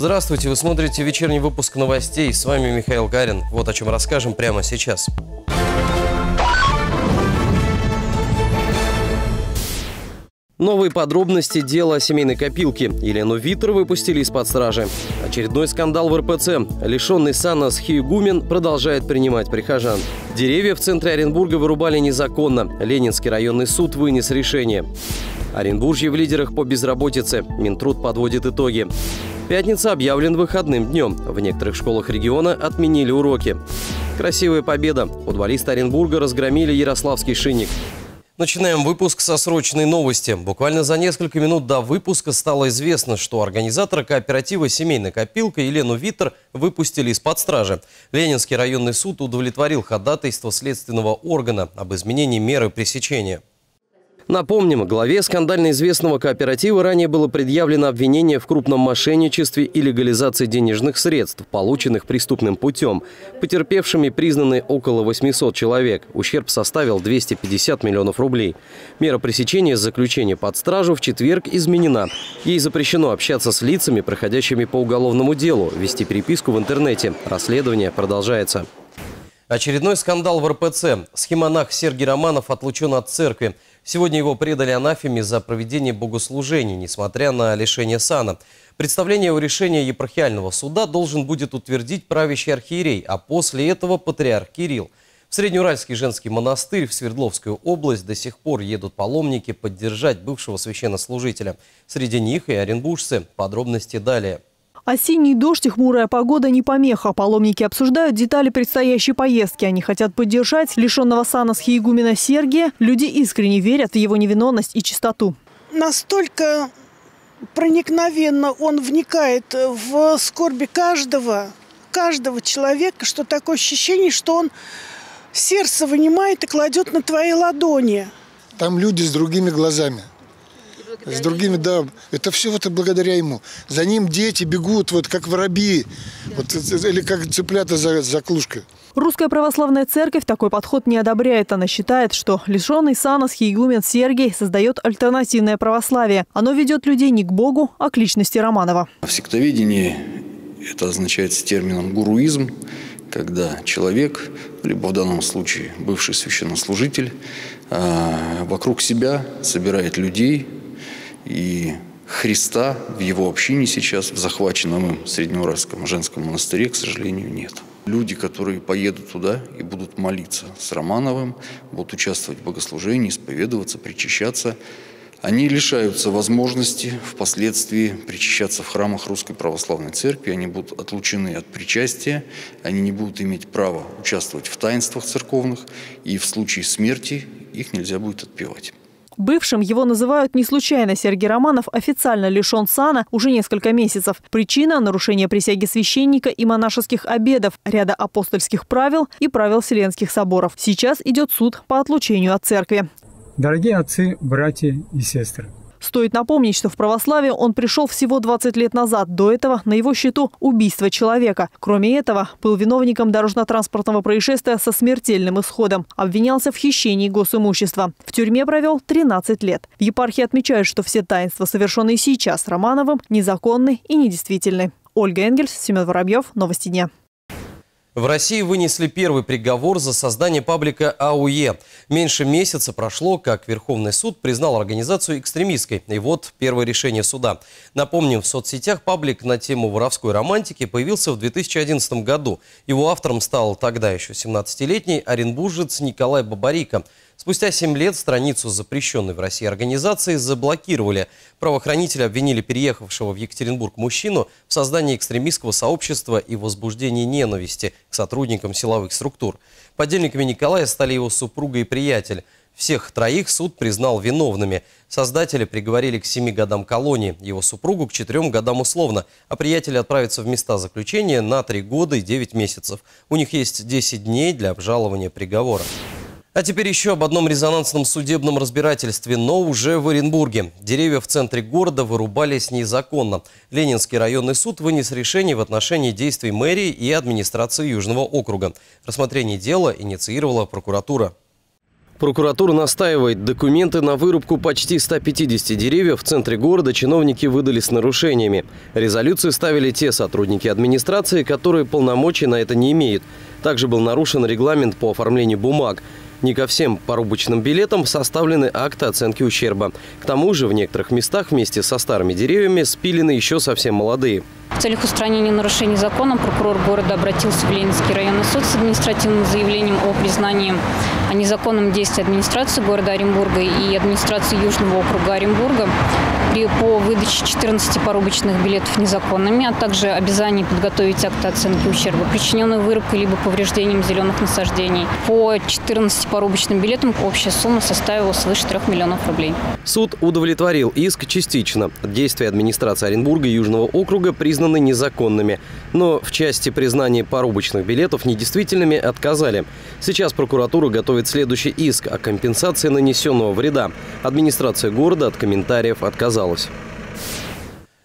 Здравствуйте, вы смотрите вечерний выпуск новостей. С вами Михаил Гарин. Вот о чем расскажем прямо сейчас. Новые подробности дела о семейной копилке. Елену Витер выпустили из-под стражи. Очередной скандал в РПЦ. Лишенный сана Схиегумен продолжает принимать прихожан. Деревья в центре Оренбурга вырубали незаконно. Ленинский районный суд вынес решение. Оренбуржье в лидерах по безработице. Минтруд подводит итоги. Пятница объявлен выходным днем. В некоторых школах региона отменили уроки. Красивая победа. Футболисты Оренбурга разгромили Ярославский шинник. Начинаем выпуск со срочной новости. Буквально за несколько минут до выпуска стало известно, что организатора кооператива «Семейная копилка» Елену Виттер выпустили из-под стражи. Ленинский районный суд удовлетворил ходатайство следственного органа об изменении меры пресечения. Напомним, главе скандально известного кооператива ранее было предъявлено обвинение в крупном мошенничестве и легализации денежных средств, полученных преступным путем. Потерпевшими признаны около 800 человек. Ущерб составил 250 миллионов рублей. Мера пресечения заключения под стражу в четверг изменена. Ей запрещено общаться с лицами, проходящими по уголовному делу, вести переписку в интернете. Расследование продолжается. Очередной скандал в РПЦ. Схемонах Сергей Романов отлучен от церкви. Сегодня его предали анафеме за проведение богослужений, несмотря на лишение сана. Представление о решении епархиального суда должен будет утвердить правящий архиерей, а после этого патриарх Кирилл. В Среднеуральский женский монастырь в Свердловскую область до сих пор едут паломники поддержать бывшего священнослужителя. Среди них и оренбуржцы. Подробности далее. Осенний дождь и хмурая погода не помеха. Паломники обсуждают детали предстоящей поездки. Они хотят поддержать лишенного сана схиегумена Сергия. Люди искренне верят в его невиновность и чистоту. Настолько проникновенно он вникает в скорби каждого, каждого человека, что такое ощущение, что он сердце вынимает и кладет на твои ладони. Там люди с другими глазами с другими, да. Это все вот благодаря ему. За ним дети бегут, вот как воробьи, вот, или как цыплята за, за клушкой. Русская православная церковь такой подход не одобряет. Она считает, что лишенный сана схиегумен Сергий создает альтернативное православие. Оно ведет людей не к Богу, а к личности Романова. В сектоведении это означается термином гуруизм, когда человек, либо в данном случае бывший священнослужитель, а, вокруг себя собирает людей, и Христа в его общине сейчас, в захваченном им Среднеуральском женском монастыре, к сожалению, нет. Люди, которые поедут туда и будут молиться с Романовым, будут участвовать в богослужении, исповедоваться, причащаться, они лишаются возможности впоследствии причащаться в храмах Русской Православной Церкви, они будут отлучены от причастия, они не будут иметь права участвовать в таинствах церковных, и в случае смерти их нельзя будет отпевать. Бывшим его называют не случайно. Сергей Романов официально лишен сана уже несколько месяцев. Причина – нарушение присяги священника и монашеских обедов, ряда апостольских правил и правил Вселенских соборов. Сейчас идет суд по отлучению от церкви. Дорогие отцы, братья и сестры, Стоит напомнить, что в православие он пришел всего 20 лет назад. До этого на его счету убийство человека. Кроме этого, был виновником дорожно-транспортного происшествия со смертельным исходом. Обвинялся в хищении госимущества. В тюрьме провел 13 лет. В епархии отмечают, что все таинства, совершенные сейчас Романовым, незаконны и недействительны. Ольга Энгельс, Семен Воробьев. Новости дня. В России вынесли первый приговор за создание паблика АУЕ. Меньше месяца прошло, как Верховный суд признал организацию экстремистской. И вот первое решение суда. Напомним, в соцсетях паблик на тему воровской романтики появился в 2011 году. Его автором стал тогда еще 17-летний оренбуржец Николай Бабарика – Спустя 7 лет страницу запрещенной в России организации заблокировали. Правоохранители обвинили переехавшего в Екатеринбург мужчину в создании экстремистского сообщества и возбуждении ненависти к сотрудникам силовых структур. Подельниками Николая стали его супруга и приятель. Всех троих суд признал виновными. Создатели приговорили к 7 годам колонии, его супругу к 4 годам условно, а приятели отправятся в места заключения на 3 года и 9 месяцев. У них есть 10 дней для обжалования приговора. А теперь еще об одном резонансном судебном разбирательстве, но уже в Оренбурге. Деревья в центре города вырубались незаконно. Ленинский районный суд вынес решение в отношении действий мэрии и администрации Южного округа. Рассмотрение дела инициировала прокуратура. Прокуратура настаивает, документы на вырубку почти 150 деревьев в центре города чиновники выдали с нарушениями. Резолюции ставили те сотрудники администрации, которые полномочий на это не имеют. Также был нарушен регламент по оформлению бумаг. Не ко всем порубочным билетам составлены акты оценки ущерба. К тому же в некоторых местах вместе со старыми деревьями спилены еще совсем молодые. В целях устранения нарушений закона прокурор города обратился в Ленинский районный суд с административным заявлением о признании о незаконном действии администрации города Оренбурга и администрации Южного округа Оренбурга при, по выдаче 14 порубочных билетов незаконными, а также обязании подготовить акты оценки ущерба, причиненной вырубкой либо повреждением зеленых насаждений. По 14 порубочным билетам общая сумма составила свыше 3 миллионов рублей. Суд удовлетворил иск частично. Действия администрации Оренбурга и Южного округа признаны незаконными. Но в части признания порубочных билетов недействительными отказали. Сейчас прокуратура готовит следующий иск о компенсации нанесенного вреда. Администрация города от комментариев отказалась.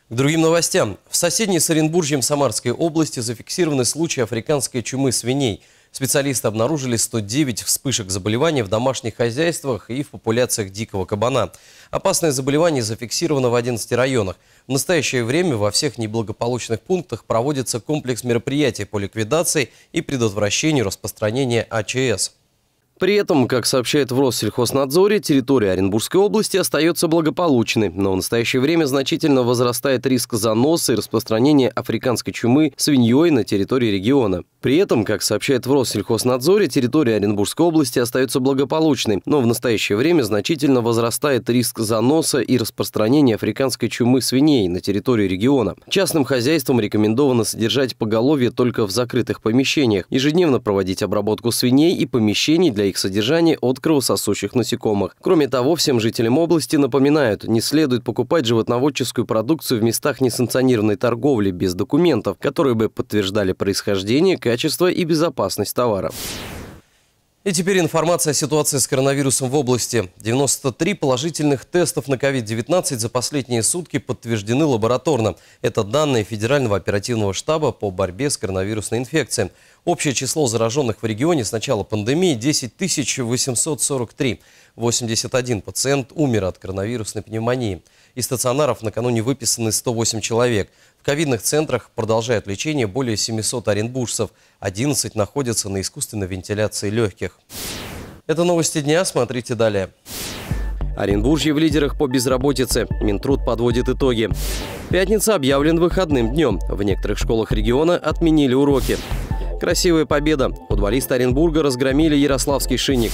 К другим новостям. В соседней с Оренбуржьем Самарской области зафиксированы случаи африканской чумы свиней. Специалисты обнаружили 109 вспышек заболевания в домашних хозяйствах и в популяциях дикого кабана. Опасное заболевание зафиксировано в 11 районах. В настоящее время во всех неблагополучных пунктах проводится комплекс мероприятий по ликвидации и предотвращению распространения АЧС. При этом, как сообщает в Россельхознадзоре, территория Оренбургской области остается благополучной, но в настоящее время значительно возрастает риск заноса и распространения африканской чумы свиньей на территории региона. При этом, как сообщает в Россельхознадзоре, территория Оренбургской области остается благополучной, но в настоящее время значительно возрастает риск заноса и распространения африканской чумы свиней на территории региона. Частным хозяйствам рекомендовано содержать поголовье только в закрытых помещениях, ежедневно проводить обработку свиней и помещений для их содержания от кровососущих насекомых. Кроме того, всем жителям области напоминают, не следует покупать животноводческую продукцию в местах несанкционированной торговли без документов, которые бы подтверждали происхождение, качество и безопасность товара. И теперь информация о ситуации с коронавирусом в области. 93 положительных тестов на COVID-19 за последние сутки подтверждены лабораторно. Это данные Федерального оперативного штаба по борьбе с коронавирусной инфекцией. Общее число зараженных в регионе с начала пандемии 10 843. 81 пациент умер от коронавирусной пневмонии. Из стационаров накануне выписаны 108 человек. В ковидных центрах продолжают лечение более 700 оренбуржцев. 11 находятся на искусственной вентиляции легких. Это новости дня. Смотрите далее. Оренбуржье в лидерах по безработице. Минтруд подводит итоги. Пятница объявлен выходным днем. В некоторых школах региона отменили уроки. Красивая победа. Футболисты Оренбурга разгромили Ярославский «Шинник».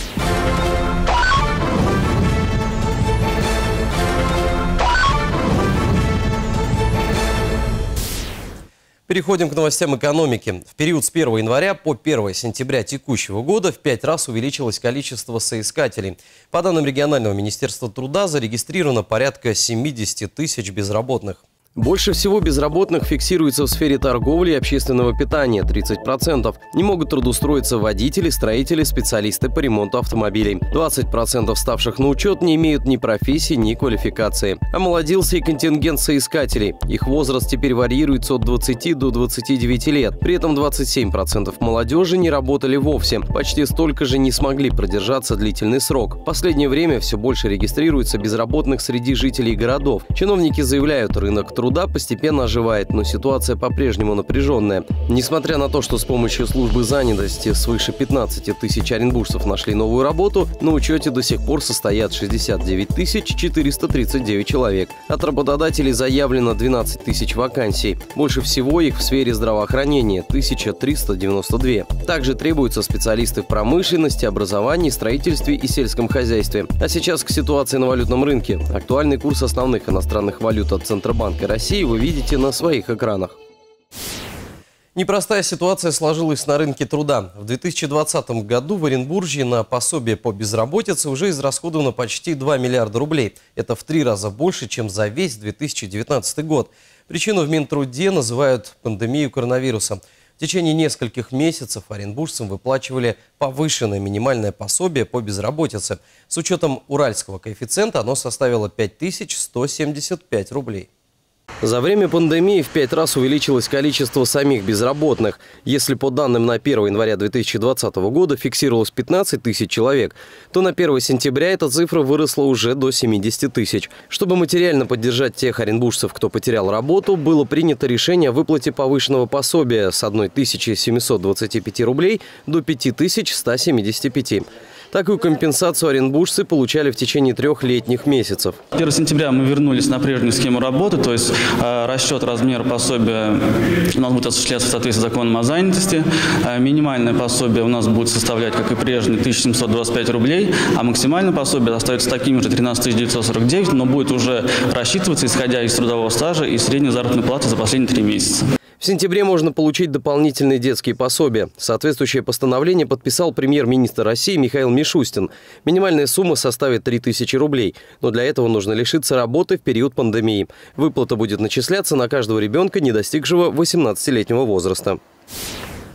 Переходим к новостям экономики. В период с 1 января по 1 сентября текущего года в пять раз увеличилось количество соискателей. По данным регионального министерства труда зарегистрировано порядка 70 тысяч безработных. Больше всего безработных фиксируется в сфере торговли и общественного питания – 30%. Не могут трудоустроиться водители, строители, специалисты по ремонту автомобилей. 20% ставших на учет не имеют ни профессии, ни квалификации. Омолодился и контингент соискателей. Их возраст теперь варьируется от 20 до 29 лет. При этом 27% молодежи не работали вовсе. Почти столько же не смогли продержаться длительный срок. В последнее время все больше регистрируется безработных среди жителей городов. Чиновники заявляют, рынок труда постепенно оживает, но ситуация по-прежнему напряженная. Несмотря на то, что с помощью службы занятости свыше 15 тысяч оренбуржцев нашли новую работу, на учете до сих пор состоят 69 439 человек. От работодателей заявлено 12 тысяч вакансий. Больше всего их в сфере здравоохранения – 1392. Также требуются специалисты в промышленности, образовании, строительстве и сельском хозяйстве. А сейчас к ситуации на валютном рынке. Актуальный курс основных иностранных валют от Центробанка России вы видите на своих экранах. Непростая ситуация сложилась на рынке труда. В 2020 году в Оренбурге на пособие по безработице уже израсходовано почти 2 миллиарда рублей. Это в три раза больше, чем за весь 2019 год. Причину в Минтруде называют пандемию коронавируса. В течение нескольких месяцев оренбуржцам выплачивали повышенное минимальное пособие по безработице. С учетом уральского коэффициента оно составило 5175 рублей. За время пандемии в пять раз увеличилось количество самих безработных. Если по данным на 1 января 2020 года фиксировалось 15 тысяч человек, то на 1 сентября эта цифра выросла уже до 70 тысяч. Чтобы материально поддержать тех оренбуржцев, кто потерял работу, было принято решение о выплате повышенного пособия с 1725 рублей до 5175. Такую компенсацию оренбуржцы получали в течение трех летних месяцев. 1 сентября мы вернулись на прежнюю схему работы, то есть э, расчет размера пособия у нас будет осуществляться в соответствии с законом о занятости. Э, минимальное пособие у нас будет составлять, как и прежде, 1725 рублей, а максимальное пособие остается таким же 13 949, но будет уже рассчитываться, исходя из трудового стажа и средней заработной платы за последние три месяца. В сентябре можно получить дополнительные детские пособия. Соответствующее постановление подписал премьер-министр России Михаил Мишустин. Минимальная сумма составит 3000 рублей, но для этого нужно лишиться работы в период пандемии. Выплата будет начисляться на каждого ребенка, не достигшего 18-летнего возраста.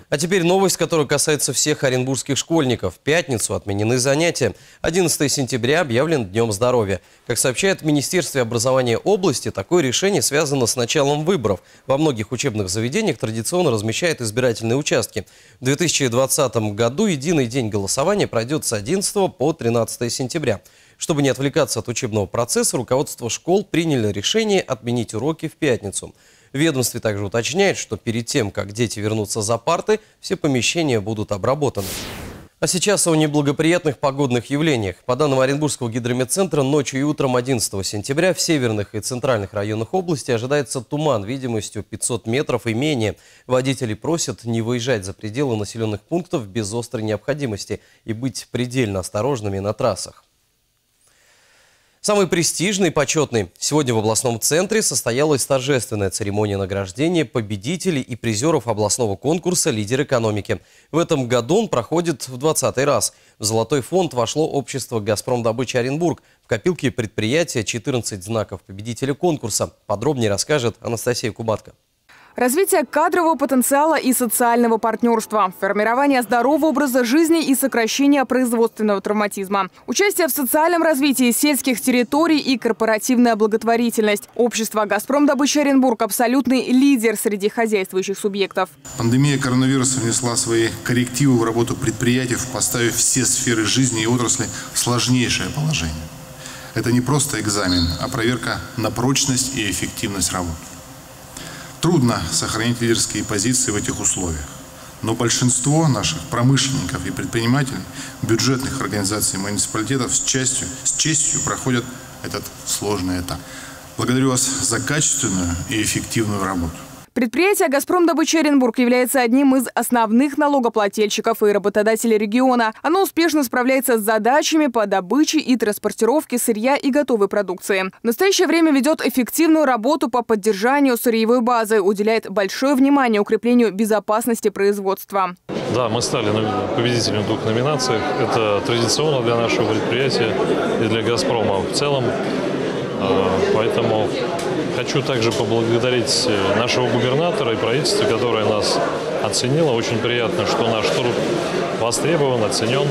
А теперь новость, которая касается всех оренбургских школьников. В пятницу отменены занятия. 11 сентября объявлен Днем здоровья. Как сообщает в Министерстве образования области, такое решение связано с началом выборов. Во многих учебных заведениях традиционно размещают избирательные участки. В 2020 году единый день голосования пройдет с 11 по 13 сентября. Чтобы не отвлекаться от учебного процесса, руководство школ приняли решение отменить уроки в пятницу. Ведомстве также уточняет, что перед тем, как дети вернутся за парты, все помещения будут обработаны. А сейчас о неблагоприятных погодных явлениях. По данным Оренбургского гидрометцентра, ночью и утром 11 сентября в северных и центральных районах области ожидается туман видимостью 500 метров и менее. Водители просят не выезжать за пределы населенных пунктов без острой необходимости и быть предельно осторожными на трассах. Самый престижный и почетный. Сегодня в областном центре состоялась торжественная церемония награждения победителей и призеров областного конкурса «Лидер экономики». В этом году он проходит в 20 раз. В золотой фонд вошло общество «Газпром добыча Оренбург». В копилке предприятия 14 знаков победителя конкурса. Подробнее расскажет Анастасия Кубатка. Развитие кадрового потенциала и социального партнерства, формирование здорового образа жизни и сокращение производственного травматизма, участие в социальном развитии сельских территорий и корпоративная благотворительность. Общество «Газпром добыча Оренбург» – абсолютный лидер среди хозяйствующих субъектов. Пандемия коронавируса внесла свои коррективы в работу предприятий, поставив все сферы жизни и отрасли в сложнейшее положение. Это не просто экзамен, а проверка на прочность и эффективность работы. Трудно сохранить лидерские позиции в этих условиях. Но большинство наших промышленников и предпринимателей, бюджетных организаций муниципалитетов с, частью, с честью проходят этот сложный этап. Благодарю вас за качественную и эффективную работу. Предприятие «Газпром добыча Оренбург» является одним из основных налогоплательщиков и работодателей региона. Оно успешно справляется с задачами по добыче и транспортировке сырья и готовой продукции. В настоящее время ведет эффективную работу по поддержанию сырьевой базы, уделяет большое внимание укреплению безопасности производства. Да, мы стали победителем в двух номинациях. Это традиционно для нашего предприятия и для «Газпрома» в целом. А, поэтому хочу также поблагодарить э, нашего губернатора и правительство, которое нас оценило. Очень приятно, что наш труд востребован, оценен.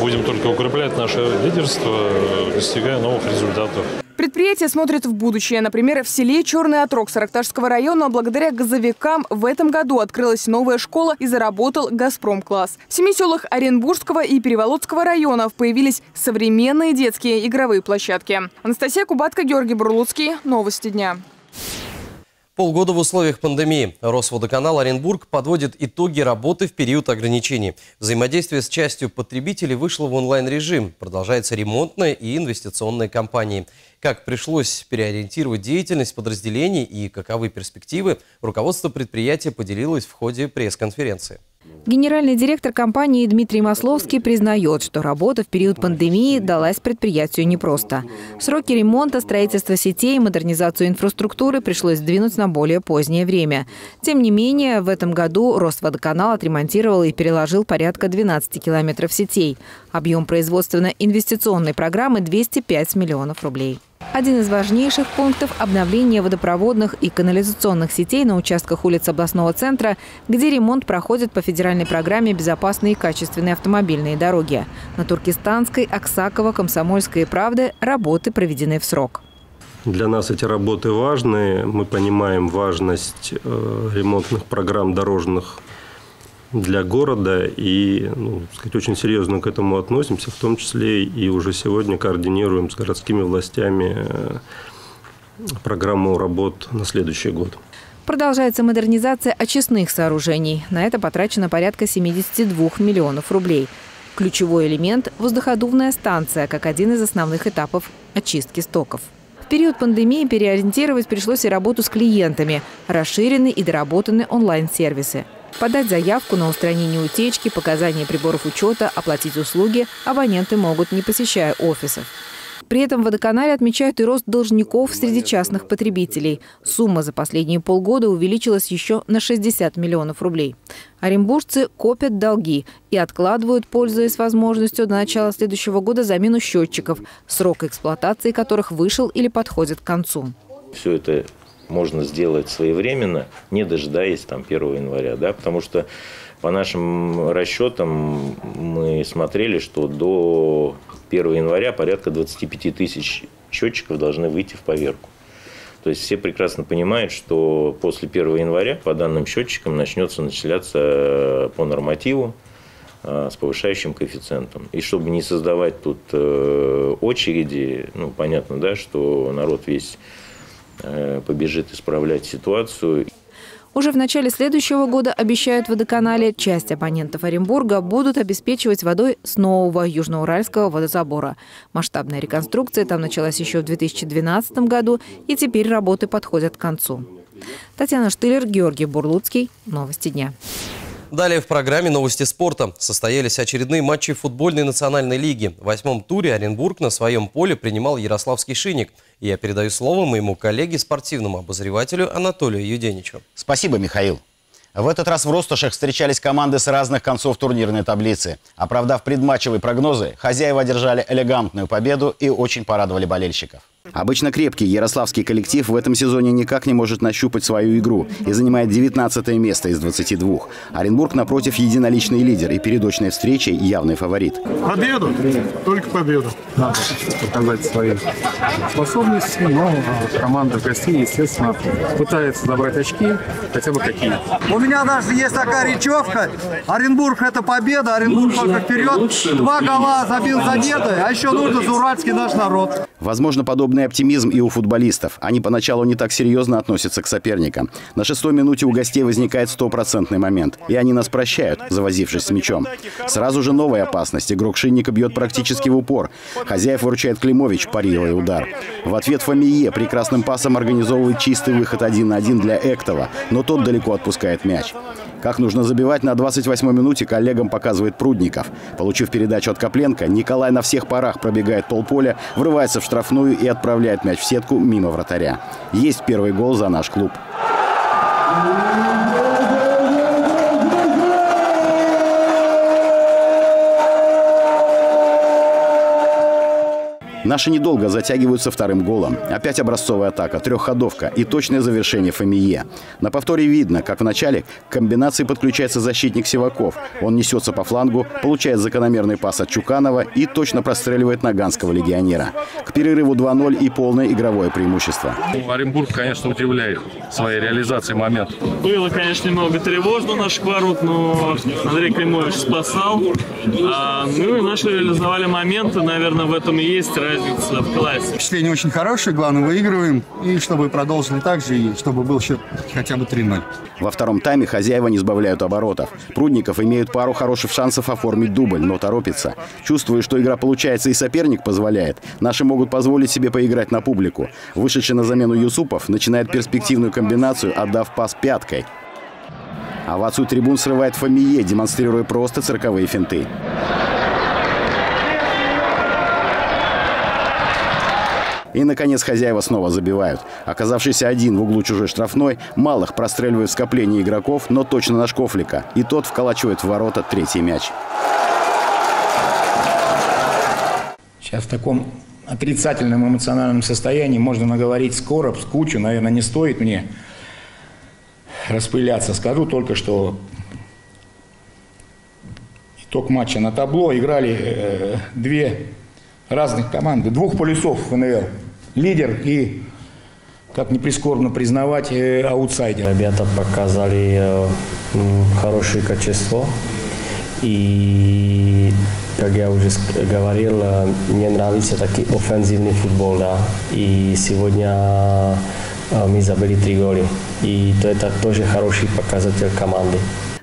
Будем только укреплять наше лидерство, э, достигая новых результатов. Предприятие смотрит в будущее. Например, в селе Черный Отрог Саракташского района благодаря газовикам в этом году открылась новая школа и заработал «Газпром-класс». В семи селах Оренбургского и Переволодского районов появились современные детские игровые площадки. Анастасия Кубатка, Георгий Бурлуцкий. Новости дня. Полгода в условиях пандемии. Росводоканал Оренбург подводит итоги работы в период ограничений. Взаимодействие с частью потребителей вышло в онлайн-режим. Продолжается ремонтная и инвестиционная кампании. Как пришлось переориентировать деятельность подразделений и каковы перспективы, руководство предприятия поделилось в ходе пресс-конференции. Генеральный директор компании Дмитрий Масловский признает, что работа в период пандемии далась предприятию непросто. Сроки ремонта, строительства сетей и модернизацию инфраструктуры пришлось сдвинуть на более позднее время. Тем не менее, в этом году Росводоканал отремонтировал и переложил порядка 12 километров сетей. Объем производственно-инвестиционной программы – 205 миллионов рублей. Один из важнейших пунктов – обновление водопроводных и канализационных сетей на участках улиц областного центра, где ремонт проходит по федеральной программе «Безопасные и качественные автомобильные дороги». На Туркестанской, Аксаково, Комсомольской и Правды работы проведены в срок. Для нас эти работы важны. Мы понимаем важность э, ремонтных программ дорожных для города и, ну, сказать, очень серьезно к этому относимся, в том числе и уже сегодня координируем с городскими властями э, программу работ на следующий год. Продолжается модернизация очистных сооружений. На это потрачено порядка 72 миллионов рублей. Ключевой элемент – воздуходувная станция, как один из основных этапов очистки стоков. В период пандемии переориентировать пришлось и работу с клиентами. Расширены и доработаны онлайн-сервисы. Подать заявку на устранение утечки, показания приборов учета, оплатить услуги абоненты могут, не посещая офисов. При этом в водоканале отмечают и рост должников среди частных потребителей. Сумма за последние полгода увеличилась еще на 60 миллионов рублей. Оренбуржцы копят долги и откладывают, пользуясь возможностью до начала следующего года замену счетчиков, срок эксплуатации которых вышел или подходит к концу. Все это можно сделать своевременно, не дожидаясь там 1 января, да, потому что по нашим расчетам мы смотрели, что до 1 января порядка 25 тысяч счетчиков должны выйти в поверку. То есть все прекрасно понимают, что после 1 января по данным счетчикам начнется начисляться по нормативу а, с повышающим коэффициентом. И чтобы не создавать тут э, очереди, ну, понятно, да, что народ весь Э, побежит исправлять ситуацию. Уже в начале следующего года, обещают водоканале, часть абонентов Оренбурга будут обеспечивать водой с нового южноуральского водозабора. Масштабная реконструкция там началась еще в 2012 году, и теперь работы подходят к концу. Татьяна Штылер, Георгий Бурлуцкий. Новости дня. Далее в программе «Новости спорта» состоялись очередные матчи футбольной национальной лиги. В восьмом туре Оренбург на своем поле принимал Ярославский «Шинник». Я передаю слово моему коллеге, спортивному обозревателю Анатолию Юденичу. Спасибо, Михаил. В этот раз в Ростошах встречались команды с разных концов турнирной таблицы. Оправдав предматчевые прогнозы, хозяева одержали элегантную победу и очень порадовали болельщиков. Обычно крепкий ярославский коллектив в этом сезоне никак не может нащупать свою игру и занимает 19 место из 22. Оренбург, напротив, единоличный лидер и перед очной встречей явный фаворит. Победу! Только победу. Надо показать свои способности, но команда гостей, естественно, пытается забрать очки, хотя бы какие. У меня даже есть такая речевка. Оренбург – это победа, Оренбург только вперед. Два гола забил Задеда, а еще нужно за уральский наш народ. Возможно, подобный оптимизм и у футболистов. Они поначалу не так серьезно относятся к соперникам. На шестой минуте у гостей возникает стопроцентный момент. И они нас прощают, завозившись с мячом. Сразу же новая опасность. Игрок Шинника бьет практически в упор. Хозяев выручает Климович, парируя удар. В ответ Фамие прекрасным пасом организовывает чистый выход один на один для Эктова, но тот далеко отпускает мяч. Как нужно забивать на 28-й минуте, коллегам показывает Прудников. Получив передачу от Копленко, Николай на всех парах пробегает полполя, врывается в штрафную и отправляет мяч в сетку мимо вратаря. Есть первый гол за наш клуб. Наши недолго затягиваются вторым голом. Опять образцовая атака, трехходовка и точное завершение Фамие. На повторе видно, как в начале к комбинации подключается защитник Сиваков. Он несется по флангу, получает закономерный пас от Чуканова и точно простреливает наганского легионера. К перерыву 2-0 и полное игровое преимущество. Оренбург, конечно, удивляет своей реализацией момента. Было, конечно, немного тревожно наших ворот, но Андрей Климович спасал. А, ну и наши реализовали моменты, наверное, в этом и есть разница в классе. Впечатление очень хорошее, главное, выигрываем. И чтобы продолжили так же, и чтобы был счет хотя бы 3-0. Во втором тайме хозяева не сбавляют оборотов. Прудников имеют пару хороших шансов оформить дубль, но торопится. Чувствуя, что игра получается и соперник позволяет, наши могут позволить себе поиграть на публику. Вышедший на замену Юсупов начинает перспективную комбинацию, отдав пас пяткой. Овацию трибун срывает Фамие, демонстрируя просто цирковые финты. И, наконец, хозяева снова забивают. Оказавшийся один в углу чужой штрафной, Малых простреливает скопление игроков, но точно на Шкофлика. И тот вколачивает в ворота третий мяч. Сейчас в таком отрицательном эмоциональном состоянии можно наговорить скоро, с кучу, наверное, не стоит мне распыляться. Скажу только, что итог матча на табло играли э, две разных команд, двух полюсов ФНЛ. Лидер и как не прискорбно признавать, э, аутсайдер. Ребята показали э, хорошее качество. И, как я уже говорил, э, мне нравится такой офензивный футбол. Да? И сегодня мы забили три гола. И то это тоже хороший показатель команды.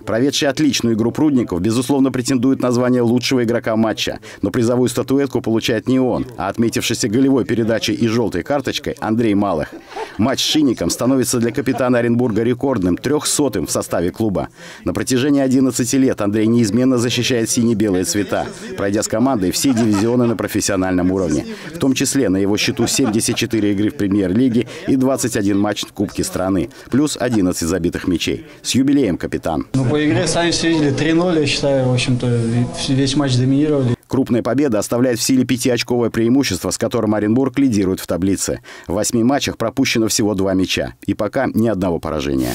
Проведший отличную игру Прудников, безусловно, претендует на звание лучшего игрока матча. Но призовую статуэтку получает не он, а отметившийся голевой передачей и желтой карточкой Андрей Малых. Матч с Шинником становится для капитана Оренбурга рекордным, трехсотым в составе клуба. На протяжении 11 лет Андрей неизменно защищает сине-белые цвета, пройдя с командой все дивизионы на профессиональном уровне. В том числе на его счету 74 игры в премьер-лиге и 21 матч в Кубке страны, плюс 11 забитых мячей. С юбилеем, капитан. Ну, по игре сами все видели. 3-0, я считаю, в общем-то, весь матч доминировали. Крупная победа оставляет в силе пятиочковое преимущество, с которым Оренбург лидирует в таблице. В восьми матчах пропущено всего два мяча. И пока ни одного поражения.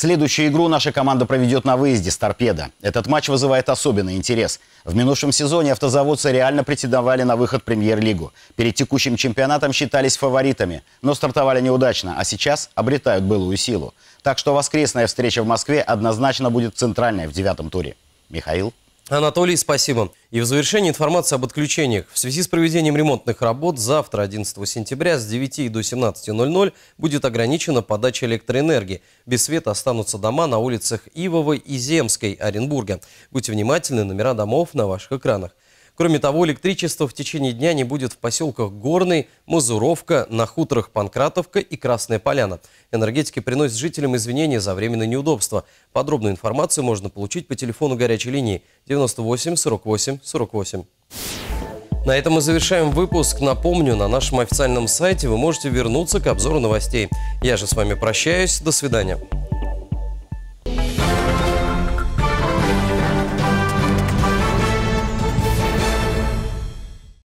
Следующую игру наша команда проведет на выезде с «Торпедо». Этот матч вызывает особенный интерес. В минувшем сезоне автозаводцы реально претендовали на выход в премьер-лигу. Перед текущим чемпионатом считались фаворитами, но стартовали неудачно, а сейчас обретают былую силу. Так что воскресная встреча в Москве однозначно будет центральной в девятом туре. Михаил. Анатолий, спасибо. И в завершении информация об отключениях. В связи с проведением ремонтных работ завтра, 11 сентября, с 9 до 17.00 будет ограничена подача электроэнергии. Без света останутся дома на улицах Ивовой и Земской Оренбурга. Будьте внимательны, номера домов на ваших экранах. Кроме того, электричество в течение дня не будет в поселках Горный, Мазуровка, на хуторах Панкратовка и Красная Поляна. Энергетики приносят жителям извинения за временное неудобство. Подробную информацию можно получить по телефону горячей линии 98 48 48. На этом мы завершаем выпуск. Напомню, на нашем официальном сайте вы можете вернуться к обзору новостей. Я же с вами прощаюсь. До свидания.